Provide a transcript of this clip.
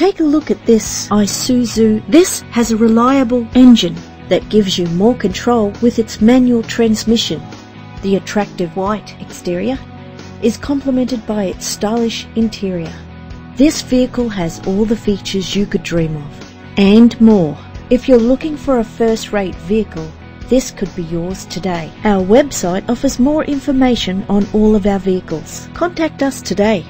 Take a look at this Isuzu. This has a reliable engine that gives you more control with its manual transmission. The attractive white exterior is complemented by its stylish interior. This vehicle has all the features you could dream of and more. If you're looking for a first-rate vehicle, this could be yours today. Our website offers more information on all of our vehicles. Contact us today.